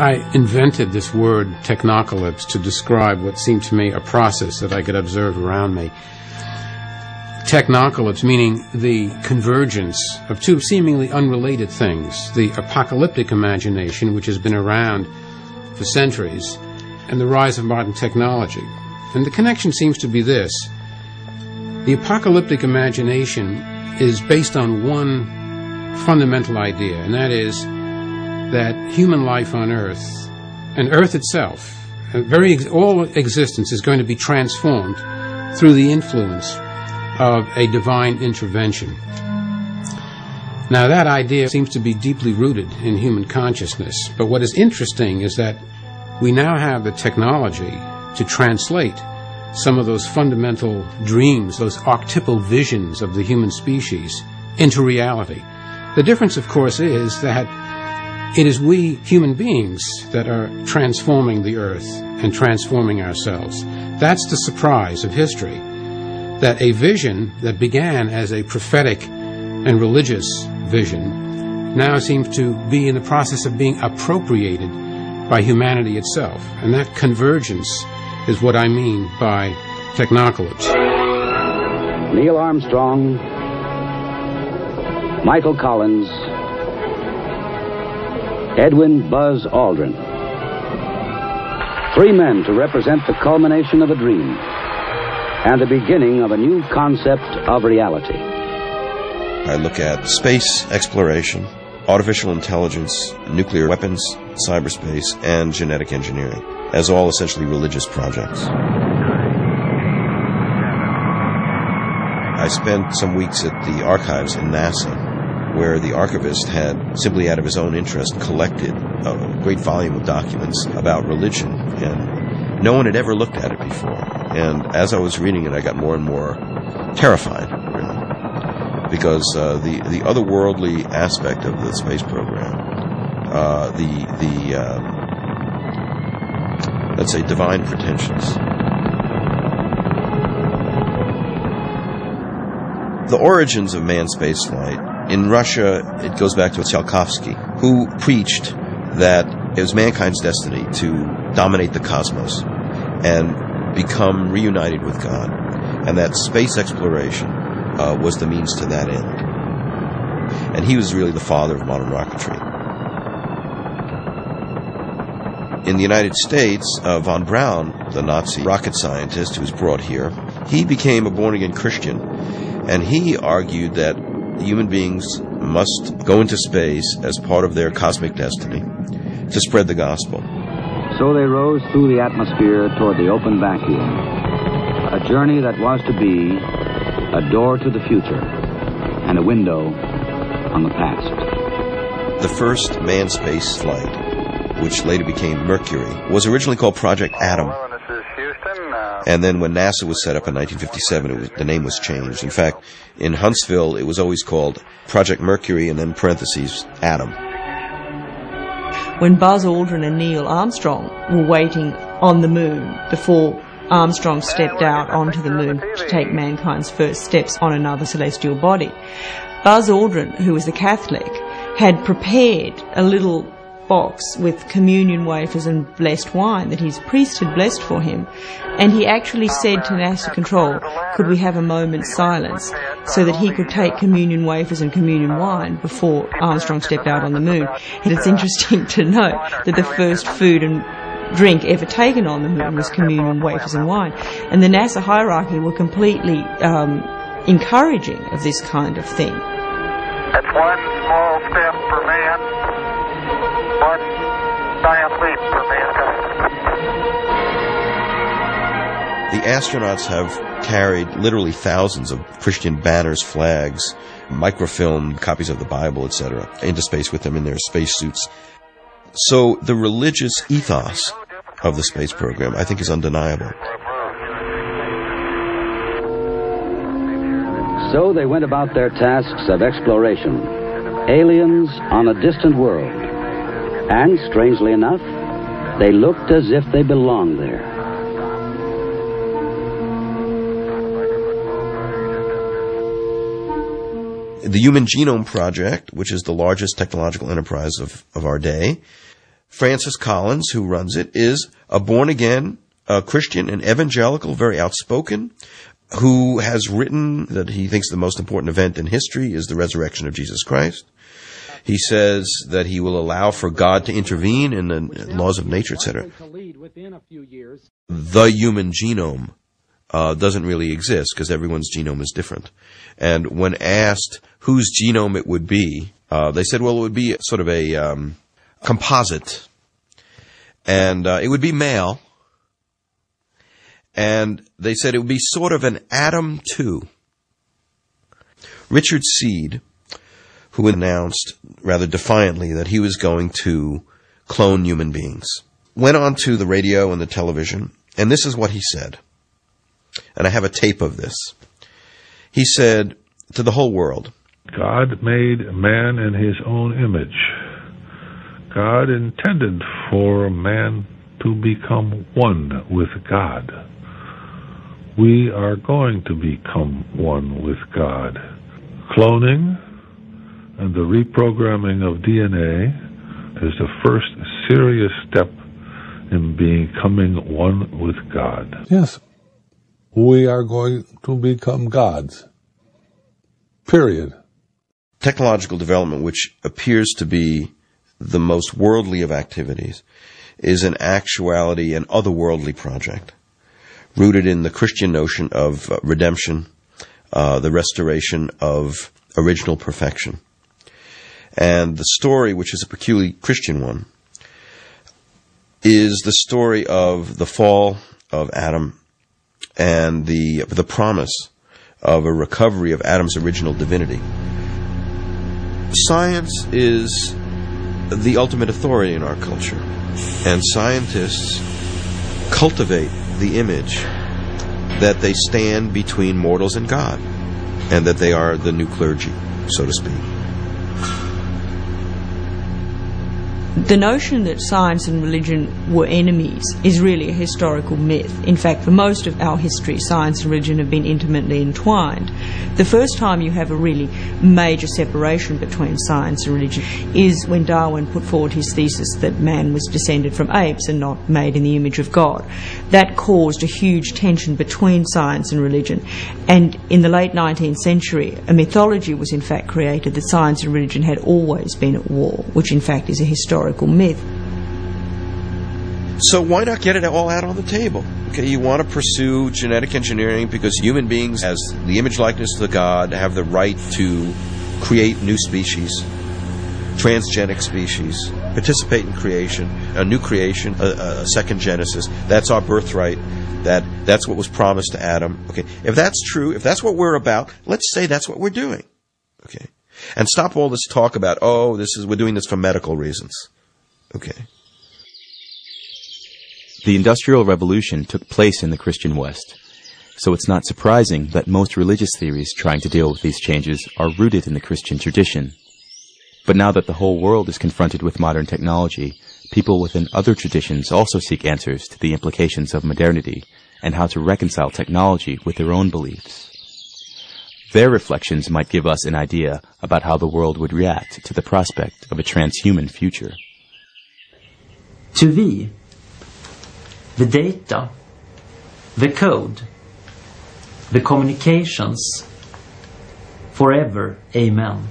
I invented this word technocalypse to describe what seemed to me a process that I could observe around me. Technocalypse meaning the convergence of two seemingly unrelated things the apocalyptic imagination, which has been around for centuries, and the rise of modern technology. And the connection seems to be this the apocalyptic imagination is based on one fundamental idea, and that is that human life on Earth and Earth itself, uh, very ex- all existence is going to be transformed through the influence of a divine intervention. Now, that idea seems to be deeply rooted in human consciousness, but what is interesting is that we now have the technology to translate some of those fundamental dreams, those archetypal visions of the human species, into reality. The difference, of course, is that it is we human beings that are transforming the earth and transforming ourselves. That's the surprise of history. That a vision that began as a prophetic and religious vision now seems to be in the process of being appropriated by humanity itself. And that convergence is what I mean by technocalypse. Neil Armstrong, Michael Collins, Edwin Buzz Aldrin. Three men to represent the culmination of a dream and the beginning of a new concept of reality. I look at space exploration, artificial intelligence, nuclear weapons, cyberspace, and genetic engineering as all essentially religious projects. I spent some weeks at the archives in NASA where the archivist had, simply out of his own interest, collected a great volume of documents about religion. And no one had ever looked at it before. And as I was reading it, I got more and more terrified, really. Because uh, the, the otherworldly aspect of the space program, uh, the, the uh, let's say, divine pretensions, the origins of manned spaceflight in Russia, it goes back to Tsiolkovsky, who preached that it was mankind's destiny to dominate the cosmos and become reunited with God, and that space exploration uh, was the means to that end. And he was really the father of modern rocketry. In the United States, uh, von Braun, the Nazi rocket scientist who was brought here, he became a born again Christian, and he argued that human beings must go into space as part of their cosmic destiny to spread the gospel. So they rose through the atmosphere toward the open vacuum, a journey that was to be a door to the future and a window on the past. The first manned space flight, which later became Mercury, was originally called Project Adam and then when NASA was set up in 1957, was, the name was changed. In fact, in Huntsville, it was always called Project Mercury and then parentheses Adam. When Buzz Aldrin and Neil Armstrong were waiting on the moon before Armstrong stepped out onto the moon to take mankind's first steps on another celestial body, Buzz Aldrin, who was a Catholic, had prepared a little box with communion wafers and blessed wine that his priest had blessed for him. And he actually said to NASA Control, could we have a moment's silence so that he could take communion wafers and communion wine before Armstrong stepped out on the moon. And it's interesting to note that the first food and drink ever taken on the moon was communion wafers and wine. And the NASA hierarchy were completely um, encouraging of this kind of thing. It's one small step for man, one giant leap for mankind. The astronauts have carried literally thousands of Christian banners, flags, microfilm copies of the Bible, etc., into space with them in their spacesuits. So the religious ethos of the space program, I think, is undeniable. So they went about their tasks of exploration, aliens on a distant world. And strangely enough, they looked as if they belonged there. The Human Genome Project, which is the largest technological enterprise of, of our day, Francis Collins, who runs it, is a born again Christian and evangelical, very outspoken, who has written that he thinks the most important event in history is the resurrection of Jesus Christ. He says that he will allow for God to intervene in the laws of nature, etc. The human genome uh, doesn't really exist because everyone's genome is different. And when asked whose genome it would be, uh, they said, well, it would be sort of a um, composite, and uh, it would be male. And they said it would be sort of an Adam 2. Richard Seed, who announced rather defiantly that he was going to clone human beings, went on to the radio and the television, and this is what he said. And I have a tape of this. He said to the whole world God made man in his own image. God intended for man to become one with God. We are going to become one with God. Cloning and the reprogramming of DNA is the first serious step in becoming one with God. Yes, we are going to become gods. Period. Technological development, which appears to be the most worldly of activities, is in actuality an otherworldly project, rooted in the Christian notion of uh, redemption, uh, the restoration of original perfection. And the story, which is a peculiarly Christian one, is the story of the fall of Adam and the the promise of a recovery of Adam's original divinity. Science is the ultimate authority in our culture, and scientists cultivate the image that they stand between mortals and God, and that they are the new clergy, so to speak. The notion that science and religion were enemies is really a historical myth. In fact, for most of our history, science and religion have been intimately entwined. The first time you have a really major separation between science and religion is when Darwin put forward his thesis that man was descended from apes and not made in the image of God. That caused a huge tension between science and religion. And in the late 19th century, a mythology was in fact created that science and religion had always been at war, which in fact is a historical myth. So why not get it all out on the table? Okay, you want to pursue genetic engineering because human beings, as the image likeness of the God, have the right to create new species, transgenic species, participate in creation, a new creation, a, a second Genesis. That's our birthright. That that's what was promised to Adam. Okay, if that's true, if that's what we're about, let's say that's what we're doing. Okay, and stop all this talk about oh, this is we're doing this for medical reasons. Okay. The Industrial Revolution took place in the Christian West, so it's not surprising that most religious theories trying to deal with these changes are rooted in the Christian tradition. But now that the whole world is confronted with modern technology, people within other traditions also seek answers to the implications of modernity and how to reconcile technology with their own beliefs. Their reflections might give us an idea about how the world would react to the prospect of a transhuman future. To thee, the data, the code, the communications, forever, amen.